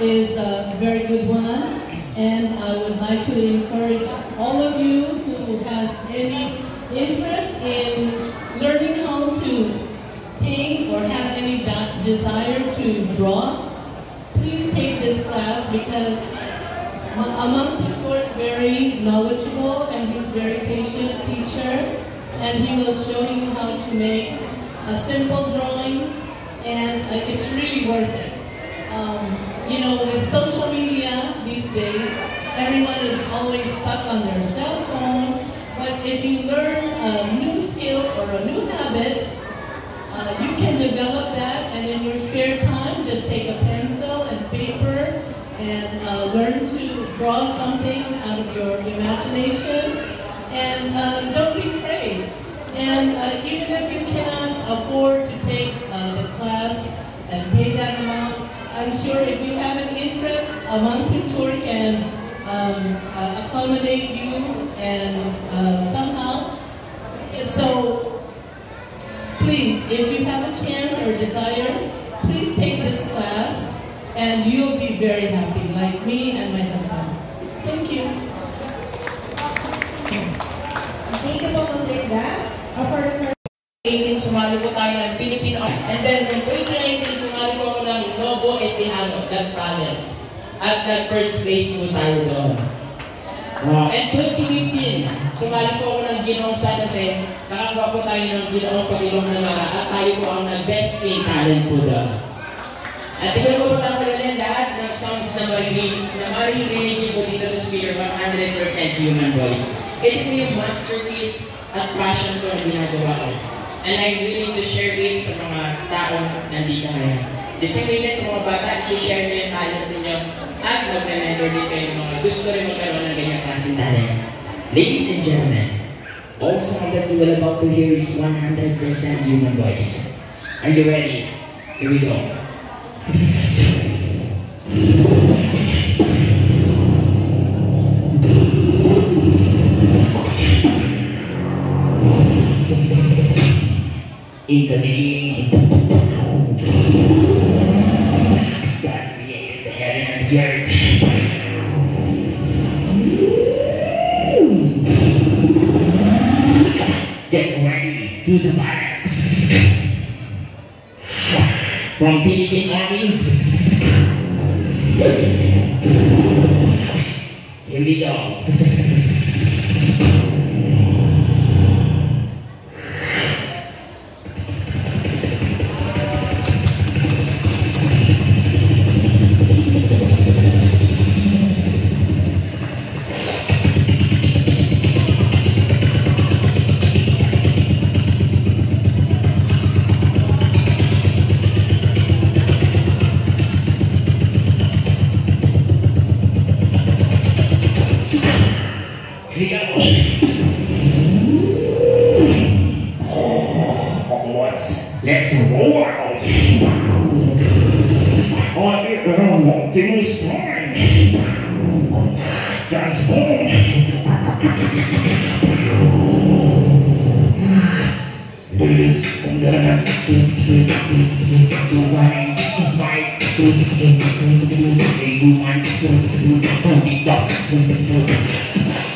is a very good one. And I would like to encourage all of you who has any interest in learning how to paint or have any desire to draw, please take this class because Among Pictor is very knowledgeable and he's very patient teacher and he will show you how to make a simple drawing and it's really worth it. Um, you know, with social media these days, everyone is always stuck on their cell phone, but if you learn a new skill or a new habit, uh, you can develop that and in your spare time, just take a pencil and paper and uh, learn to draw something out of your imagination. And uh, don't be afraid. And uh, even if you cannot afford to take sure if you have an interest, a Among tour can um, uh, accommodate you and uh, somehow. So please, if you have a chance or desire, please take this class and you'll be very happy, like me and my husband. Thank you. Thank you for her 2018, sumali po tayo And then, Novo Ecijano, that talent. At nag-first place po tayo doon. Uh, and 2015, sumali po ako ng Ginoong San Jose. Nakakuha po tayo ng Ginoong Pagilong Namara at tayo po ang nag-best pay talent po doon. At tignan po po tayo lahat ng songs na maririnig, na maririnig po dito sa speaker 100% human voice. Ito po yung masterpiece at passion ko na ginagawa ko. And I'm willing to share it sa mga taong nandito ngayon. Same way sa mga bata, i-share nyo yung talent ninyo at mag-mentor din kayo mga gusto rin magkaroon ng ganyang klaseng talent. Ladies and gentlemen, all song that you will about to hear is 100% human voice. Are you ready? Here we go. into the God earth. Get ready to the battle. From Philippine Army. Here we go. Let's roll out. Oh, things fine. Just boom. Ladies and gentlemen, the wine is right. The woman, the dust.